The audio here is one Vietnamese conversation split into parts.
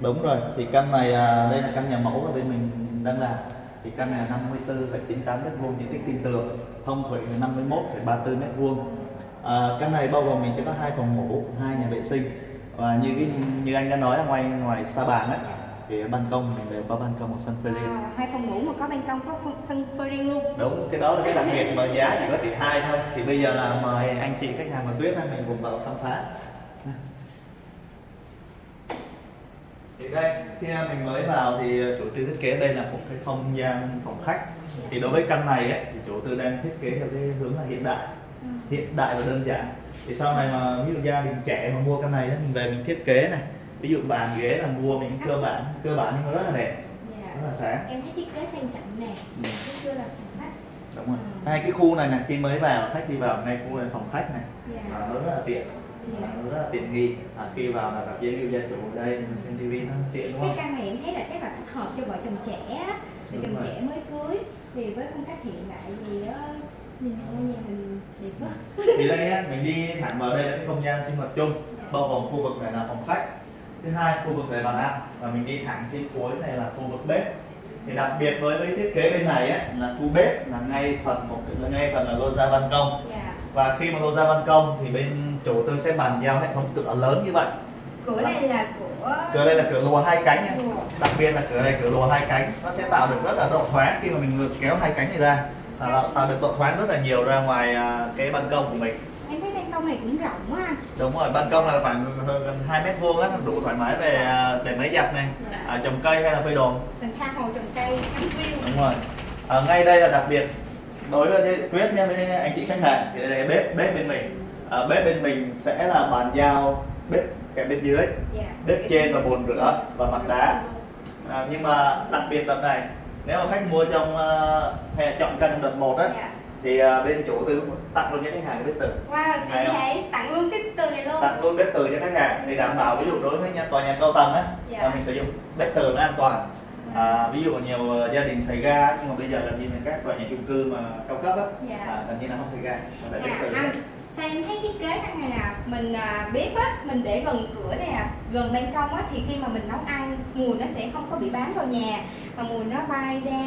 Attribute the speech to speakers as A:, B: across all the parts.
A: đúng rồi thì căn này à, đây là căn nhà mẫu mà bên mình đang làm. Thì căn này là 54,98 mét vuông diện tích tin tường thông thủy là 51,34 mét vuông à, căn này bao gồm mình sẽ có hai phòng ngủ hai nhà vệ sinh. Và như cái như anh đã nói là ngoài ngoài sa bàn á thì ban công mình đều có ban công một sân phơi riêng
B: À, hai phòng ngủ mà có ban công có sân phơi riêng luôn.
A: đúng cái đó là cái đặc biệt mà giá chỉ có tỷ hai thôi. Thì bây giờ là mời anh chị khách hàng và tuyết mình cùng vào khám phá. Thì đây khi mình mới vào thì chủ tư thiết kế đây là một cái không gian phòng khách. Thì đối với căn này ấy, thì chủ tư đang thiết kế theo cái hướng là hiện đại hiện đại và đơn giản thì sau này mà ví dụ gia đình trẻ mà mua căn này mình về mình thiết kế này ví dụ bàn ghế là mua mình cơ bản cơ bản nhưng mà rất là đẹp
B: Dạ.
A: rất là sáng
B: Em thấy thiết kế sang trọng nè,
A: Ừ.
B: chưa là phòng khách.
A: đúng rồi
B: Ừ.
A: hai cái khu này này khi mới vào khách đi vào ngay khu này phòng khách này
B: Dạ.
A: à, nó rất là tiện
B: Dạ.
A: à, nó rất là tiện nghi à, khi vào là gặp lưu gia chủ ở đây mình xem tivi nó tiện đúng
B: Cái
A: không
B: căn này em thấy là chắc là thích hợp cho vợ chồng trẻ vợ chồng
A: rồi.
B: trẻ mới cưới thì với phong cách hiện đại gì đó
A: thì đây á, mình đi thẳng vào đây là cái không gian sinh hoạt chung bao gồm khu vực này là phòng khách thứ hai khu vực này bàn ăn và mình đi thẳng phía cuối này là khu vực bếp. Thì đặc biệt với cái thiết kế bên này á, là khu bếp là ngay phần một là ngay phần là lô ra ban công.
B: Dạ.
A: và khi mà lô ra ban công thì bên chủ tư sẽ bàn giao hệ thống cửa lớn như vậy.
B: Cửa này là cửa
A: cửa đây là cửa lùa hai cánh nha
B: Ồ.
A: đặc biệt là cửa này cửa lùa hai cánh nó sẽ tạo được rất là độ thoáng khi mà mình ngược kéo hai cánh này ra à, nó tạo được độ thoáng rất là nhiều ra ngoài à, cái ban công của mình
B: Em thấy ban công này cũng rộng quá anh.
A: đúng rồi ban công là khoảng hơn gần 2 mét vuông á đủ thoải mái về à, để máy giặt này
B: Dạ.
A: à, trồng cây hay là phơi đồ
B: Mình tha hồ trồng cây ngắm view.
A: đúng rồi à, ngay đây là đặc biệt đối với tuyết nha với anh chị khách hàng thì đây là bếp bếp bên mình à, bếp bên mình sẽ là bàn giao bếp cái bên dưới
B: Dạ.
A: bếp trên và bồn rửa và mặt đá à, nhưng mà đặc biệt lần này nếu mà khách mua trong uh, hay là chọn căn trong đợt một á
B: Dạ.
A: thì à, bên chủ tư tặng luôn cho khách hàng cái bếp từ
B: Wow, xịn vậy, tặng luôn cái từ này luôn.
A: tặng luôn bếp từ cho khách hàng để đảm bảo ví dụ đối với nhà tòa nhà cao tầng á
B: Dạ.
A: là mình sử dụng bếp từ nó an toàn à, ví dụ nhiều ờ, gia đình xài ga nhưng mà bây giờ gần như là các tòa nhà chung cư mà cao cấp á
B: Dạ.
A: à, gần như là không xài ga mà bếp
B: À,
A: từ
B: anh, sao em thấy thiết kế căn này nè mình à, bếp á mình để gần cửa này à gần ban công á thì khi mà mình nấu ăn mùi nó sẽ không có bị bám vào nhà mà mùi nó bay ra.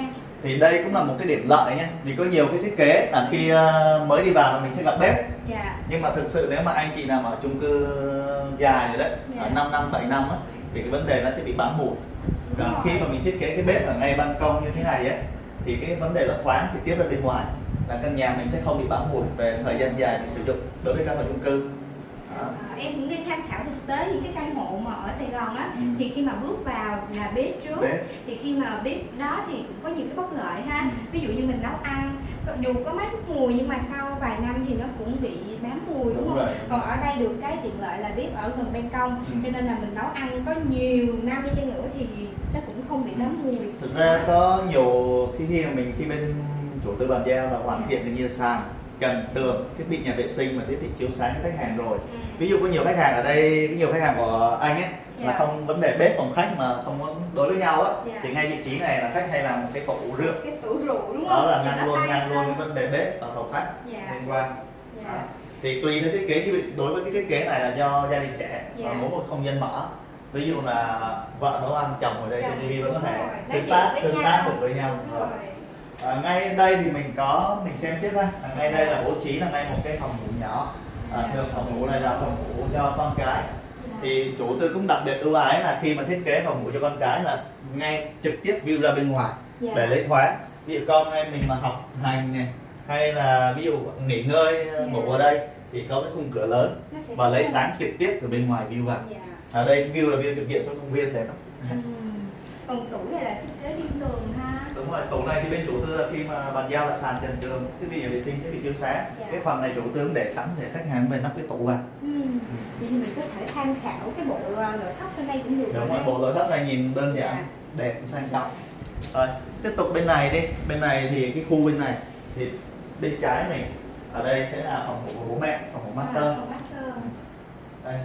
A: Thì đây cũng là một cái điểm lợi nha. Vì có nhiều cái thiết kế là khi ờ, mới đi vào là mình sẽ gặp bếp.
B: Dạ.
A: Nhưng mà thực sự nếu mà anh chị nào mà ở chung cư dài rồi đấy
B: Dạ.
A: ở 5 năm 7 năm á thì cái vấn đề nó sẽ bị bám mùi. Còn khi mà mình thiết kế cái bếp ở ngay ban công như thế này á thì cái vấn đề nó thoáng trực tiếp ra bên ngoài là căn nhà mình sẽ không bị bám mùi về thời gian dài mình sử dụng đối với căn hộ chung cư
B: À, em cũng đi tham khảo thực tế những cái căn hộ mà ở Sài Gòn á
A: Ừ.
B: thì khi mà bước vào là bếp trước
A: Bếp.
B: thì khi mà bếp đó thì cũng có nhiều cái bất lợi ha
A: Ừ.
B: ví dụ như mình nấu ăn dù có mấy phút mùi nhưng mà sau vài năm thì nó cũng bị bám mùi đúng,
A: Đúng
B: không
A: rồi.
B: còn ở đây được cái tiện lợi là bếp ở gần ban công
A: Ừ.
B: cho nên là mình nấu ăn có nhiều năm đi chăng nữa thì nó cũng không bị bám mùi
A: thực ra có nhiều khi khi mà mình khi bên chủ tư bàn giao là hoàn thiện được như sàn trần tường thiết bị nhà vệ sinh và thiết bị chiếu sáng cho khách hàng rồi
B: Ừ.
A: ví dụ có nhiều khách hàng ở đây có nhiều khách hàng của anh ấy là
B: Dạ.
A: không vấn đề bếp phòng khách mà không có đối với nhau á
B: Dạ.
A: thì ngay vị trí này là khách hay làm một cái tủ rượu
B: cái tủ rượu đúng không
A: đó là ngăn luôn ngăn luôn cái vấn đề bếp ở phòng khách
B: Dạ.
A: liên quan thì tùy theo thiết kế chứ đối với cái thiết kế này là do gia đình trẻ và muốn một không gian mở ví dụ là vợ nấu ăn chồng ở đây xem TV vẫn có thể
B: rồi.
A: Tương tác tương tác được với nhau
B: Đúng rồi.
A: À, ngay đây thì mình có mình xem trước ra à, ngay đây là bố trí là ngay một cái phòng ngủ nhỏ à, thường phòng ngủ này là phòng ngủ cho con cái thì chủ tư cũng đặc biệt ưu ái là khi mà thiết kế phòng ngủ cho con cái là ngay trực tiếp view ra bên ngoài
B: Dạ.
A: để lấy thoáng ví dụ con em mình mà học hành này hay là ví dụ nghỉ ngơi
B: Dạ.
A: ngủ ở đây thì có cái khung cửa lớn và lấy sáng trực tiếp từ bên ngoài view vào
B: Dạ.
A: ở đây view là view trực diện xuống công viên đẹp lắm
B: Ừ. còn tủ này là thiết kế liên tường ha
A: đúng rồi tủ này thì bên chủ tư là khi mà bàn giao là sàn trần tường thiết bị vệ sinh thiết bị chiếu sáng.
B: Dạ.
A: cái phần này chủ tư để sẵn để khách hàng về nắp cái tủ vào.
B: Ừ. vậy thì mình có thể tham khảo cái bộ à, nội thất bên đây cũng được
A: đúng rồi bộ nội thất này nhìn đơn giản
B: Dạ.
A: đẹp sang trọng. Rồi tiếp tục bên này đi. Bên này thì cái khu bên này. Thì bên trái này ở đây sẽ là phòng ngủ của bố mẹ phòng ngủ master.
B: à, phòng master.
A: Đây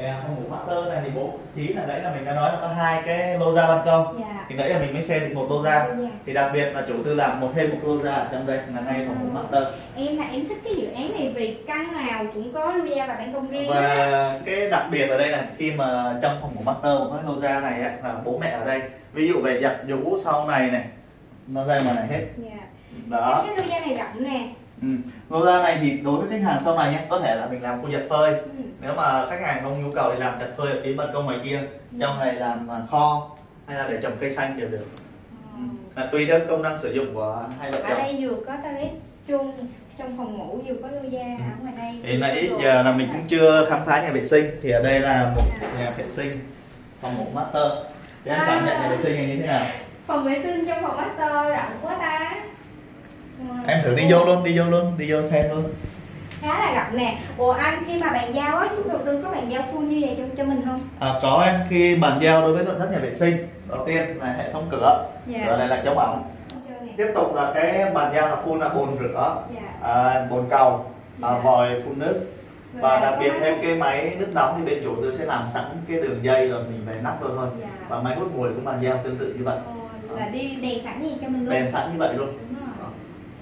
A: Ê, phòng ngủ master này thì bố trí là nãy là mình đã nói là có hai cái lô ra ban công.
B: Dạ.
A: Thì nãy là mình mới xem được một lô ra
B: Lô ra.
A: thì đặc biệt là chủ tư làm một thêm một lô ra ở trong đây là ngay phòng ngủ master
B: em là em thích cái dự án này vì căn nào cũng có lưu và ban công riêng
A: và cái đặc biệt ở đây là khi mà trong phòng ngủ master của cái lô ra này á, là bố mẹ ở đây. Ví dụ về giặt giũ sau này này nó đây mà này hết.
B: Dạ.
A: Đó.
B: Cái lưu này rộng nè
A: ừ. lô ra này thì đối với khách hàng sau này nhé có thể là mình làm khu giặt phơi.
B: Ừ.
A: nếu mà khách hàng không nhu cầu thì làm chặt phơi ở phía ban công ngoài kia trong này làm à, kho hay là để trồng cây xanh đều được. Ừ. là tùy theo công năng sử dụng của hai vợ
B: ở
A: chồng.
B: đây vừa có toilet chung trong phòng ngủ vừa có lưu gia ở ngoài đây
A: thì nãy giờ là mình cũng chưa khám phá nhà vệ sinh thì ở đây là một nhà vệ sinh phòng ngủ master. Thì em cảm nhận nhà vệ sinh này như thế nào?
B: Phòng vệ sinh trong phòng master rộng quá ta
A: em thử đi vô luôn đi vô luôn đi vô xem luôn.
B: Khá là rộng nè. Ủa anh khi mà bàn giao á chúng đầu tư có bàn giao full như vậy cho, cho mình không?
A: À, có em. Khi bàn giao đối với nội thất nhà vệ sinh đầu tiên là hệ thống cửa.
B: Dạ.
A: cửa này là chống ẩm. Tiếp tục là cái bàn giao là full là bồn rửa
B: dạ.
A: à, bồn cầu à,
B: Dạ.
A: vòi phun nước. Và
B: Rồi
A: đặc biệt thêm cái máy nước nóng thì bên chủ tư sẽ làm sẵn cái đường dây rồi mình về nắp luôn thôi.
B: Dạ.
A: và máy hút mùi cũng bàn giao tương tự như vậy.
B: Ồ, là đi đèn sẵn gì cho mình luôn?
A: Đèn sẵn như vậy luôn.
B: Đúng rồi.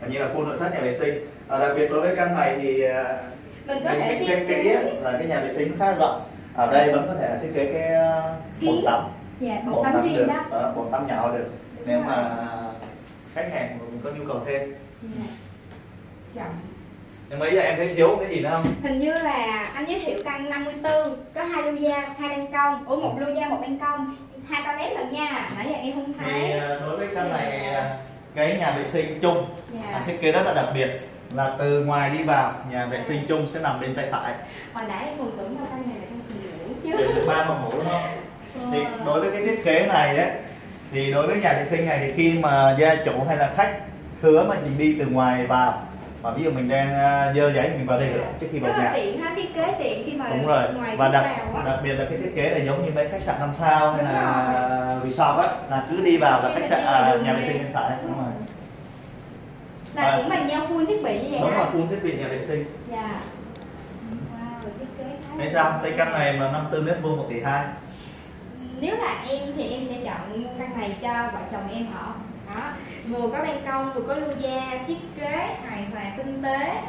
A: Như là full nội thất nhà vệ sinh. À, đặc biệt đối với căn này thì à,
B: mình có
A: mình,
B: thể
A: mình
B: thiết
A: á, là cái nhà vệ sinh khá rộng. Ở đây vẫn có thể là thiết kế cái à, bồn tắm.
B: Dạ bồn tắm riêng
A: được.
B: đó.
A: Đó, bồn tắm nhỏ được.
B: Đúng
A: nếu
B: rồi.
A: mà khách hàng có nhu cầu thêm.
B: Dạ.
A: nhưng ý là em thấy thiếu cái gì nữa không?
B: Hình như là anh giới thiệu căn 54 có hai lưu gia hai ban công. Ủa một lưu gia một ban công. Hai toilet lận nha. Nãy giờ em không
A: thì
B: thấy.
A: à, đối với căn này cái nhà vệ sinh chung.
B: Dạ.
A: À, thiết kế rất là đặc biệt. Là từ ngoài đi vào nhà vệ sinh chung sẽ nằm bên tay phải.
B: Hồi nãy em còn tưởng là căn này là căn phòng ngủ chứ.
A: Ba phòng ngủ đúng không? Thì
B: Ờ.
A: đối với cái thiết kế này ấy thì đối với nhà vệ sinh này thì khi mà gia chủ hay là khách khứa mà mình đi từ ngoài vào mà ví dụ mình đang à, dơ giấy thì mình vào đây được trước khi vào nhà.
B: tiện ha thiết kế tiện khi mà
A: đúng rồi.
B: ngoài
A: và đặc đặc biệt là cái thiết kế này giống như mấy khách sạn năm sao hay là resort á là cứ đi vào là khách sạn à, nhà vệ sinh bên phải đúng rồi.
B: Là
A: À.
B: cũng bàn giao full thiết bị như vậy
A: đúng rồi full thiết bị nhà vệ sinh.
B: Dạ. Wow thiết kế khá
A: Nên sao? Đây căn này mà 54 mét vuông 1 tỷ 2
B: nếu là em thì em sẽ chọn mua căn này cho vợ chồng em ở đó. Vừa có ban công vừa có lưu gia thiết kế hài hòa tinh tế.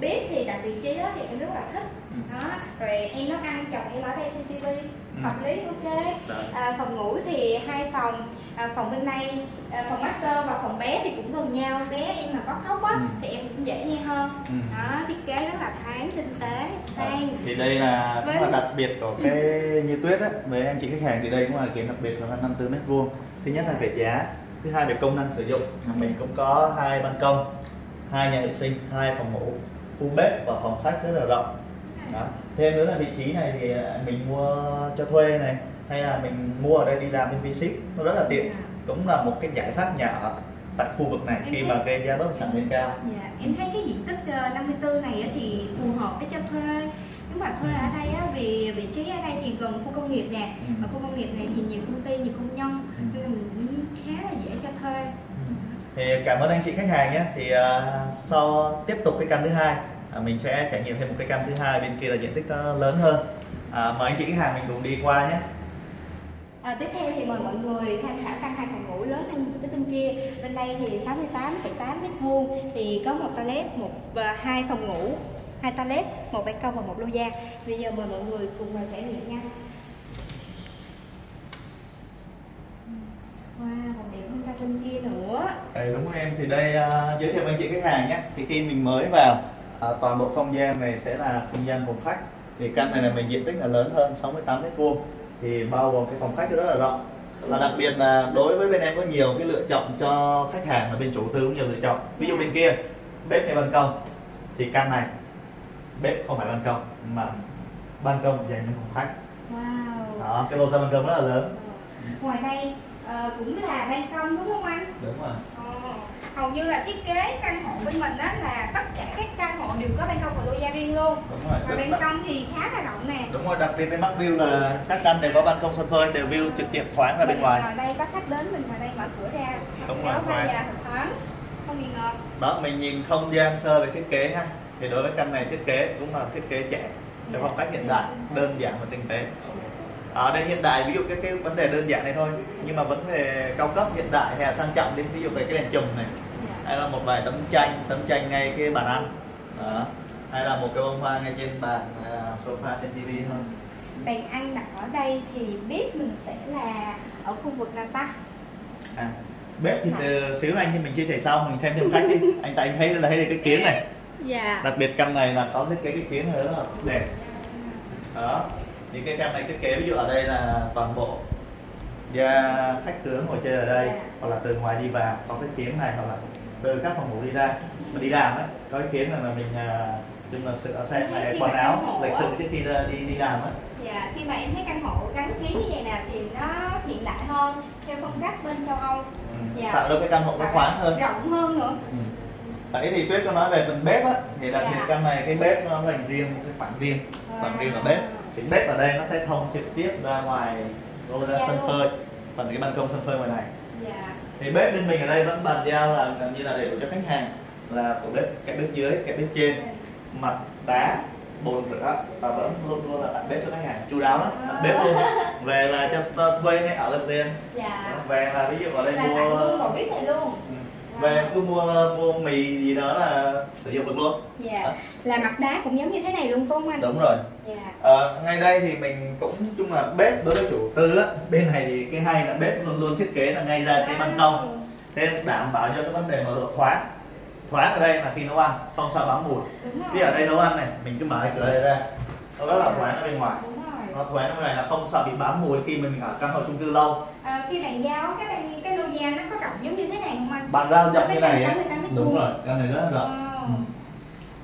B: Bếp thì đặt vị trí đó thì em rất là thích.
A: Ừ.
B: đó. Rồi em nấu ăn chồng em ở đây xem tivi.
A: Ừ.
B: hợp lý ok.
A: Đấy.
B: à, phòng ngủ thì hai phòng. À, phòng bên đây à, phòng master và phòng bé thì cũng gần nhau. Bé em mà có khóc á
A: Ừ.
B: thì em cũng dễ nghe hơn.
A: Ừ.
B: đó thiết kế rất là thoáng tinh tế sang.
A: Thì đây là cũng là
B: Với-
A: đặc biệt của cái như tuyết á. Với anh chị khách hàng thì đây cũng là điểm đặc biệt là 54 mét vuông. Thứ nhất là về giá thứ hai về công năng sử dụng. Mình cũng có hai ban công hai nhà vệ sinh hai phòng ngủ full bếp và phòng khách rất là rộng. Đó. thêm nữa là vị trí này thì mình mua cho thuê này hay là mình mua ở đây đi làm bên V-Ship nó rất là tiện. Cũng là một cái giải pháp nhà ở tại khu vực này khi mà cái giá bất động sản lên cao.
B: Dạ, em thấy cái diện tích ờ, 54 này á thì phù hợp với cho thuê. Nếu mà thuê ở đây á, vì vị trí ở đây thì gần khu công nghiệp nè.
A: Ừ.
B: và khu công nghiệp này thì nhiều công ty nhiều công nhân
A: Ừ.
B: nên là mình cũng khá là dễ cho thuê
A: thì cảm ơn anh chị khách hàng nhé. Thì uh, sau tiếp tục cái căn thứ hai à, mình sẽ trải nghiệm thêm một cái căn thứ hai bên kia là diện tích nó lớn hơn. À, mời anh chị khách hàng mình cùng đi qua nhé.
B: À, tiếp theo thì mời mọi người tham khảo căn hai phòng ngủ lớn hơn cái bên kia. Bên đây thì 68,8 mét vuông thì có một toilet một và hai phòng ngủ hai toilet một ban công và một lô gia bây giờ mời mọi người cùng vào trải nghiệm nha. Wow còn đẹp hơn cả bên kia nữa.
A: Đây, đúng em. Thì đây à, giới thiệu với anh chị khách hàng nhé. Thì khi mình mới vào à, toàn bộ không gian này sẽ là không gian phòng khách. Thì căn này là mình diện tích là lớn hơn 68 mét vuông. Thì bao gồm cái phòng khách rất là rộng. Và đặc biệt là đối với bên em có nhiều cái lựa chọn cho khách hàng là bên chủ tư cũng nhiều lựa chọn. Ví dụ bên kia bếp hay ban công. Thì căn này bếp không phải ban công mà ban công dành cho phòng khách.
B: Wow.
A: Đó cái lô ra ban công rất là lớn.
B: Ngoài đây ờ, cũng là ban công đúng không anh?
A: Đúng rồi.
B: Ờ, hầu như là thiết kế căn hộ bên mình á là tất cả các căn hộ đều có ban công và lô gia riêng luôn.
A: Đúng rồi.
B: Và ban
A: là-
B: công thì khá là rộng nè.
A: Đúng rồi đặc biệt bên Bắc View là các căn đều có ban công sân phơi đều view trực tiếp thoáng ra bên ngoài.
B: ngồi đây có khách đến mình ngồi đây mở cửa ra.
A: Đúng rồi,
B: vai
A: thoáng.
B: không bị ngợp.
A: Đó mình nhìn không gian sơ về thiết kế ha. Thì đối với căn này thiết kế cũng là thiết kế trẻ theo phong cách hiện đại đơn giản và tinh tế ở đây hiện đại ví dụ cái cái vấn đề đơn giản này thôi nhưng mà vấn đề cao cấp hiện đại hay là sang trọng đi ví dụ về cái đèn chùm này
B: dạ.
A: hay là một vài tấm tranh tấm tranh ngay cái bàn ăn đó. hay là một cái bông hoa ngay trên bàn uh, sofa trên tivi thôi.
B: Bàn ăn đặt ở đây thì bếp mình sẽ là ở khu vực nào ta?
A: À, bếp thì từ xíu anh thì mình chia sẻ sau mình xem thêm khách đi. Anh tại anh thấy là thấy được cái kiến này.
B: Dạ.
A: Đặc biệt căn này là có thiết kế cái kiến này rất là đẹp. Đó thì cái căn này thiết kế ví dụ ở đây là toàn bộ gia khách tướng ngồi chơi ở đây
B: Dạ.
A: hoặc là từ ngoài đi vào có cái kiến này hoặc là từ các phòng ngủ đi ra mà đi làm ấy có cái kiến là mình à, chung là sửa xe
B: mà
A: quần áo lịch sự trước khi đi đi làm ấy
B: dạ khi mà em thấy căn hộ gắn ký như vậy nè thì nó hiện đại hơn theo phong cách bên châu âu
A: ừ.
B: Dạ.
A: tạo ra cái căn hộ nó thoáng hơn
B: rộng hơn nữa
A: Ừ. Đấy thì Tuyết có nói về phần bếp á thì đặc biệt
B: Dạ.
A: căn này cái bếp nó dành riêng một cái khoảng riêng khoảng riêng là bếp thì bếp ở đây nó sẽ thông trực tiếp ra ngoài rồi ra
B: Dạ
A: sân phơi phần cái ban công sân phơi ngoài này.
B: Dạ.
A: Thì bếp bên mình ở đây vẫn bàn giao là gần như là để cho khách hàng là tổ bếp cái bếp dưới cái bếp trên. Mặt đá bồn rửa và vẫn luôn luôn là đặt bếp cho khách hàng chu đáo lắm đặt bếp luôn. Về là cho thuê hay ở lần tiền
B: dạ.
A: Về là ví dụ ở đây
B: là
A: mua
B: luôn một bếp này luôn.
A: Ừ. về cứ mua mua mì gì đó là sử dụng được luôn.
B: Dạ. Là mặt đá cũng giống như thế này luôn phải không anh?
A: Đúng rồi.
B: Dạ.
A: Ờ, ngay đây thì mình cũng chung là bếp đối với chủ tư á bên này thì cái hay là bếp luôn luôn thiết kế là ngay ra cái ban công. Nên đảm bảo cho cái vấn đề mà độ thoáng. Thoáng ở đây là khi nấu ăn không sợ bám mùi. Vì ở đây nấu ăn này mình cứ mở cửa này ra nó rất là thoáng ở bên ngoài.
B: Đúng
A: nó thoáng ở bên này là không sợ bị bám mùi khi mình ở căn hộ chung cư lâu
B: à, khi bàn giao cái bàn- cái lô gia nó có rộng giống như thế này không anh
A: bàn giao rộng như này
B: tầm
A: á
B: 68 mét
A: đúng rồi căn này rất là rộng
B: Wow.
A: Ừ.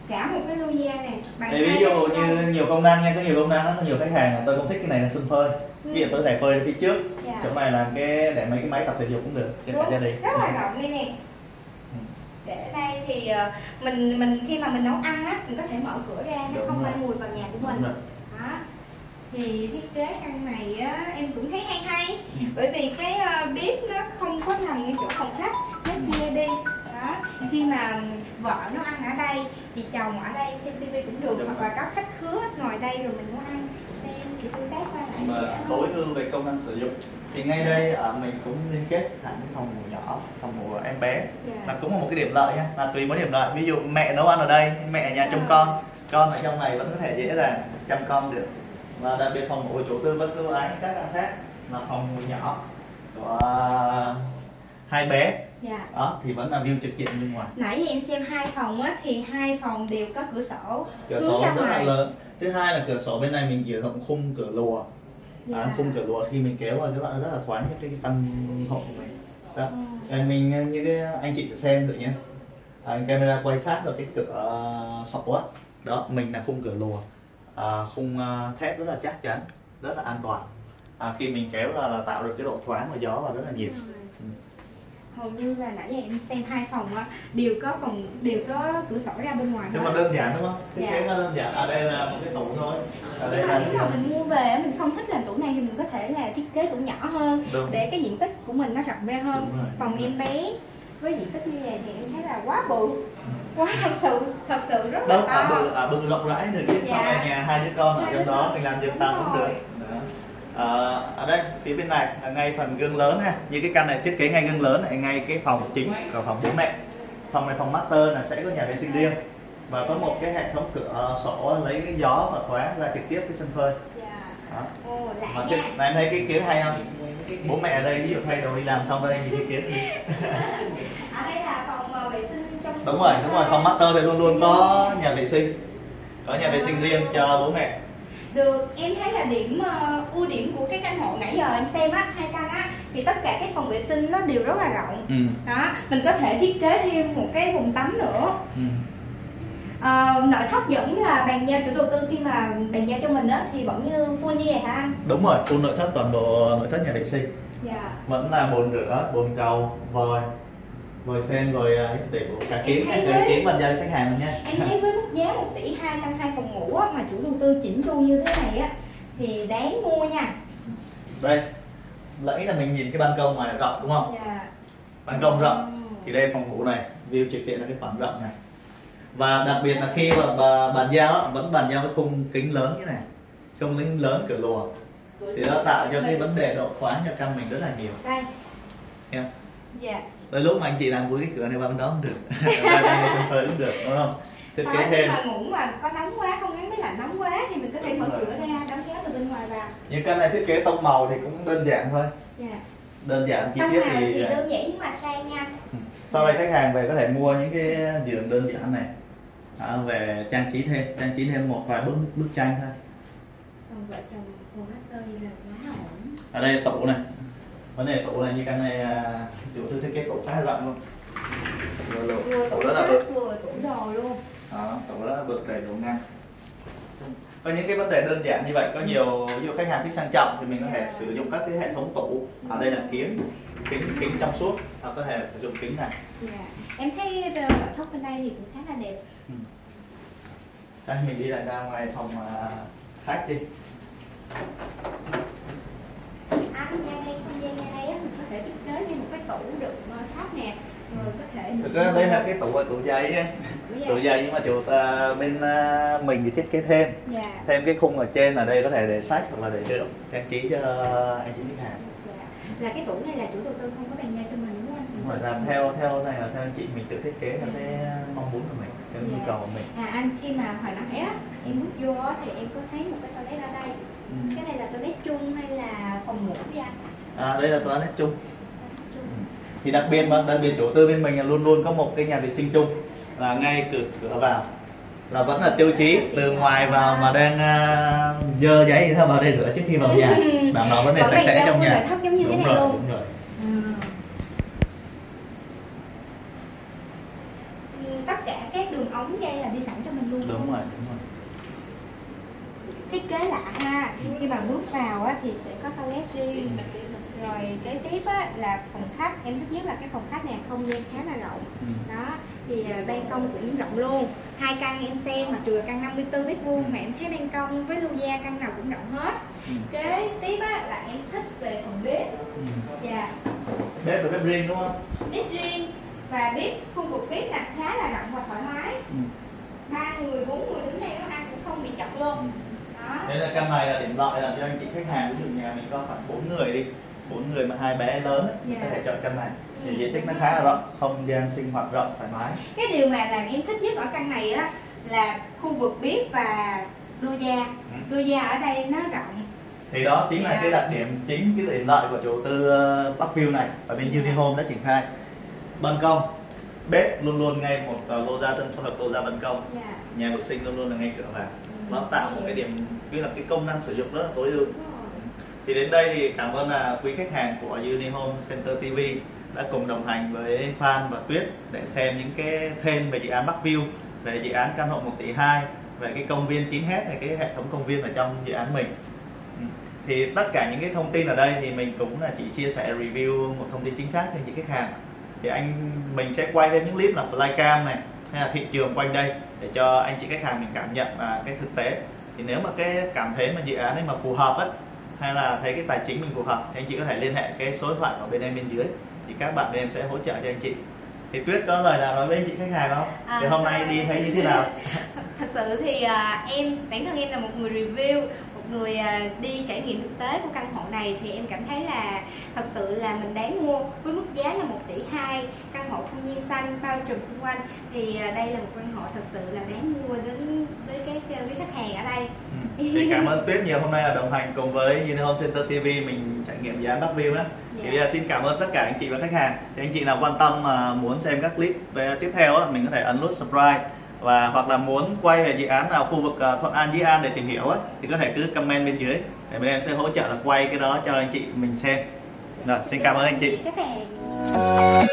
B: cả một cái lô gia này bàn
A: Thì ví dụ như nhiều công năng nha, có nhiều công năng có nhiều khách hàng là tôi không thích cái này là sân phơi. Ví dụ tôi thể phơi phía trước,
B: Dạ.
A: chỗ này làm cái để mấy cái máy tập thể dục cũng được cho cả gia đình.
B: rất là rộng đây nè
A: Ừ.
B: để đây thì ờ, mình mình khi mà mình nấu ăn á mình có thể mở cửa ra nó
A: Đúng
B: không bay mùi vào nhà của mình đó thì thiết kế căn này á em cũng thấy hay hay.
A: Ừ.
B: bởi vì cái ờ, bếp nó không có nằm ngay chỗ phòng khách nó chia đi. Đó khi mà vợ nấu ăn ở đây thì chồng ở đây xem tivi cũng được hoặc là có khách khứa ngồi đây rồi mình nấu ăn xem kiểu tương tác qua lại.
A: Mà tối ưu về công năng sử dụng. Thì ngay đây ở mình cũng liên kết hẳn cái phòng ngủ nhỏ phòng ngủ em bé.
B: Dạ.
A: là cũng là một cái điểm lợi nha là tùy mỗi điểm lợi. Ví dụ mẹ nấu ăn ở đây mẹ ở nhà trông
B: À.
A: con con ở trong này vẫn có thể dễ dàng chăm con được và đặc biệt phòng ngủ của chủ tư vẫn ưu ái các ăn khác là phòng ngủ nhỏ của hai bé.
B: Dạ.
A: Đó thì vẫn là view trực diện bên ngoài.
B: Nãy giờ em xem hai phòng á thì hai phòng đều có cửa sổ
A: cửa sổ rất là
B: ngoài.
A: lớn. Thứ hai là cửa sổ bên này mình sử dụng khung cửa lùa.
B: Dạ.
A: à, khung cửa lùa khi mình kéo vào các bạn rất là thoáng cho cái căn hộ của mình. Đó.
B: Ừ.
A: Đây, mình như cái anh chị sẽ xem thử nhé. À, camera quay sát vào cái cửa sổ á. Đó mình là khung cửa lùa à, khung à, thép rất là chắc chắn rất là an toàn. À, khi mình kéo ra là tạo được cái độ thoáng và gió và rất là nhiệt. Ừ.
B: hầu như là nãy giờ em xem hai phòng á đều có phòng đều có cửa sổ ra bên ngoài
A: nhưng mà đơn giản đúng không? Thiết
B: Dạ.
A: kế nó đơn giản. Ở đây là một cái tủ thôi. Ở đây
B: nhưng mà
A: là
B: nếu mà mình mua về á, mình không thích làm tủ này thì mình có thể là thiết kế tủ nhỏ hơn
A: Đúng.
B: để cái diện tích của mình nó rộng ra hơn. Phòng em bé với diện tích như vậy thì em thấy là quá bự quá thật sự thật sự rất là
A: à
B: to.
A: bự à bự rộng rãi được chứ
B: Dạ.
A: sau này nhà hai đứa con ở
B: Hai
A: trong đó mình làm giường tầng cũng được. Đó. À, ở đây phía bên này là ngay phần gương lớn ha. Như cái căn này thiết kế ngay gương lớn này ngay cái phòng chính của phòng bố mẹ. Phòng này phòng master là sẽ có nhà vệ sinh riêng. Và có một cái hệ thống cửa sổ lấy cái gió và thoáng ra trực tiếp cái sân phơi.
B: Dạ.
A: Đó.
B: ồ lạ
A: mà
B: nha.
A: này em thấy cái kiến hay không? Bố mẹ ở đây ví dụ thay đồ đi làm xong đây thì kiến gì
B: ở đây là phòng ờ, vệ sinh trong
A: đúng rồi đúng rồi phòng master thì luôn luôn có nhà vệ sinh. Có nhà vệ sinh riêng cho bố mẹ.
B: Được em thấy là điểm ờ, ưu điểm của cái căn hộ nãy giờ em xem á hai căn á thì tất cả các phòng vệ sinh nó đều rất là rộng.
A: Ừ.
B: đó mình có thể thiết kế thêm một cái vùng tắm nữa.
A: Ừ.
B: Ờ, nội thất vẫn là bàn giao chủ đầu tư khi mà bàn giao cho mình á thì vẫn như full như vậy hả anh?
A: Đúng rồi full nội thất toàn bộ nội thất nhà vệ sinh.
B: Dạ.
A: Vẫn là bồn rửa bồn cầu vòi vòi sen rồi à, để của cả
B: thấy
A: để bàn giao cho khách hàng nha.
B: em thấy với mức giá 1 tỷ hai căn hai phòng ngủ á, mà chủ đầu tư chỉnh chu như thế này á thì đáng mua nha.
A: Đây nãy là mình nhìn cái ban công ngoài rộng đúng không?
B: Dạ.
A: Ban công rộng. Thì đây phòng ngủ này view trực diện là cái khoảng rộng này. Và đặc biệt là khi mà bà- bàn giao á, vẫn bàn giao với khung kính lớn như này. Khung kính lớn cửa lùa. Thì nó tạo cho cái vấn đề độ thoáng cho căn mình rất là nhiều.
B: Đây.
A: Em.
B: dạ
A: tới lúc mà anh chị làm vui cái cửa này bên đó không được đây sân phơi cũng được đúng không? Thiết kế thêm
B: mà ngủ mà có nóng quá không gắn máy lạnh nóng quá thì mình có thể mở cửa ra đóng kéo từ bên ngoài vào.
A: Những căn này thiết kế tông màu thì cũng đơn giản thôi.
B: Dạ.
A: Đơn giản chi tiết thì
B: thì đơn giản nhưng mà sang nha.
A: Sau đây khách hàng về có thể mua những cái giường đơn giản này. À, về trang trí thêm trang trí thêm một vài bức bức tranh thôi.
B: Vợ chồng cô hát là quá ổn.
A: Ở đây tủ này vấn đề tủ này như căn này à, chủ tư thiết kế tủ khá là rộng luôn. Vừa lộ. tủ rất là bự
B: vừa tủ đồ luôn.
A: Đó, tủ rất là bự đầy đủ ngăn có những cái vấn đề đơn giản như vậy có nhiều ví dụ khách hàng thích sang trọng thì mình có thể sử dụng các cái hệ thống tủ. Ở đây là kính kính kính trong suốt. Hoặc có thể sử dụng kính này.
B: Dạ. Em thấy nội thất bên đây thì cũng khá là đẹp.
A: Đây, mình đi lại ra ngoài phòng à, khách đi
B: anh ngay đây không gian ngay đây á mình có thể thiết kế như một cái tủ đựng ờ, sách nè rồi có thể
A: thực ra đây là cái tủ tủ giấy ấy.
B: Tủ
A: giấy nhưng mà chủ à, bên à, mình thì thiết kế thêm.
B: Dạ.
A: Thêm cái khung ở trên ở đây có thể để sách hoặc là để đựng trang trí cho anh chị khách hàng.
B: Dạ. Là cái tủ này là chủ đầu tư không có bàn giao cho mình đúng không anh
A: rồi là theo theo này là theo anh chị mình tự thiết kế theo cái mong muốn của mình theo nhu
B: Dạ.
A: cầu của mình.
B: À anh khi mà hồi nãy á em bước vô á thì em có thấy một cái toilet ở đây
A: Ừ.
B: cái này là toilet chung hay là phòng ngủ vậy anh
A: à đây là toilet chung.
B: Chung
A: thì đặc biệt mà đặc biệt chủ tư bên mình là luôn luôn có một cái nhà vệ sinh chung là ngay cửa cửa vào. Là vẫn là tiêu chí từ ngoài vào mà đang à, dơ giấy thì thôi vào đây rửa trước khi vào nhà. Đảm bảo vấn đề sạch sẽ trong nhà. đúng rồi đúng rồi
B: Ừ, tất cả các đường ống dây là đi sẵn cho mình luôn
A: đúng rồi đúng rồi
B: thiết kế lạ ha khi mà bước vào á, thì sẽ có toilet riêng rồi kế tiếp á, là phòng khách em thích nhất là cái phòng khách này không gian khá là rộng.
A: Ừ.
B: đó thì à, ban công cũng rộng luôn. Hai căn em xem mặc dù là căn 54 mét vuông mà em thấy ban công với lưu gia căn nào cũng rộng hết.
A: Ừ.
B: kế tiếp á, là em thích về phòng bếp.
A: Ừ.
B: và
A: bếp và bếp riêng đúng không?
B: Bếp riêng và bếp khu vực bếp là khá là rộng và thoải mái. Ba người bốn người đứng đây nó ăn cũng không bị chật luôn
A: Thế là căn này là điểm lợi là cho anh chị khách hàng ví dụ nhà mình có khoảng 4 người đi bốn người mà hai bé lớn ấy, thì
B: Dạ.
A: có thể chọn căn này thì
B: Ừ.
A: diện tích nó khá là rộng không gian sinh hoạt rộng thoải mái
B: cái điều mà làm em thích nhất ở căn này á là khu vực bếp và đô gia
A: Ừ.
B: đô gia ở đây nó rộng
A: thì đó chính là
B: Dạ.
A: cái đặc điểm chính cái điểm lợi của chủ tư ờ, Parkview này ở bên. Unihome đã triển khai ban công bếp luôn luôn ngay một lô ra sân phối hợp lô ra ban công
B: dạ
A: nhà vệ sinh luôn luôn là ngay cửa vào
B: Ừ.
A: nó tạo một cái điểm như là cái công năng sử dụng rất là tối ưu. Thì đến đây thì cảm ơn là quý khách hàng của Unihome Center TV đã cùng đồng hành với Phan và Tuyết để xem những cái thêm về dự án Bắc View, về dự án căn hộ 1 tỷ 2 về cái công viên 9 hết về cái hệ thống công viên ở trong dự án mình. Ừ. Thì tất cả những cái thông tin ở đây thì mình cũng là chỉ chia sẻ review một thông tin chính xác cho những khách hàng. Thì anh mình sẽ quay thêm những clip là flycam này hay là thị trường quanh đây để cho anh chị khách hàng mình cảm nhận là cái thực tế thì nếu mà cái cảm thấy mà dự án ấy mà phù hợp ấy hay là thấy cái tài chính mình phù hợp thì anh chị có thể liên hệ cái số điện thoại của bên em bên dưới thì các bạn bên em sẽ hỗ trợ cho anh chị. Thì tuyết có lời nào nói với anh chị khách hàng không?
B: À,
A: thì hôm
B: sao-
A: nay đi thấy như thế nào?
B: Thật sự thì à, em bản thân em là một người review người à, đi trải nghiệm thực tế của căn hộ này thì em cảm thấy là thật sự là mình đáng mua với mức giá là 1 tỷ 2 căn hộ không gian xanh bao trùm xung quanh. Thì à, đây là một căn hộ thật sự là đáng mua đến với các với khách hàng ở đây.
A: Ừ. thì cảm ơn tuyết nhiều hôm nay là đồng hành cùng với Unihome Center TV mình trải nghiệm dự án Parkview đó. Thì
B: Dạ.
A: bây giờ xin cảm ơn tất cả anh chị và khách hàng. Thì anh chị nào quan tâm mà muốn xem các clip về tiếp theo á, mình có thể ấn nút subscribe và hoặc là muốn quay về dự án nào khu vực ờ, Thuận An Di An để tìm hiểu ấy, thì có thể cứ comment bên dưới để bên em sẽ hỗ trợ là quay cái đó cho anh chị mình xem. Rồi xin cảm ơn anh chị.
B: Các bạn